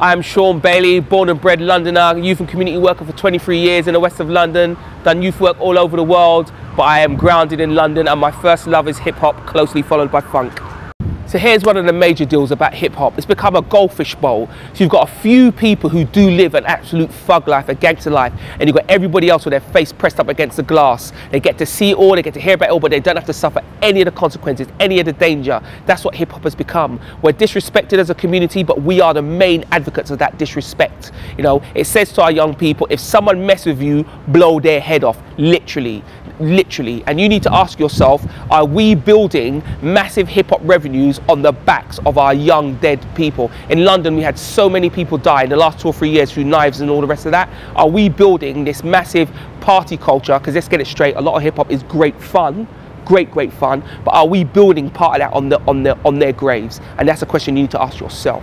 I'm Shaun Bailey, born and bred Londoner, youth and community worker for 23 years in the west of London, done youth work all over the world, but I am grounded in London and my first love is hip hop, closely followed by funk. So here's one of the major deals about hip hop. It's become a goldfish bowl. So you've got a few people who do live an absolute thug life, a gangster life, and you've got everybody else with their face pressed up against the glass. They get to see all, they get to hear about all, but they don't have to suffer any of the consequences, any of the danger. That's what hip hop has become. We're disrespected as a community, but we are the main advocates of that disrespect. You know, it says to our young people, if someone mess with you, blow their head off, literally literally. And you need to ask yourself, are we building massive hip hop revenues on the backs of our young dead people? In London, we had so many people die in the last two or three years through knives and all the rest of that. Are we building this massive party culture? Because let's get it straight, a lot of hip hop is great fun. Great, great fun, but are we building part of that on the on the on their graves? And that's a question you need to ask yourself.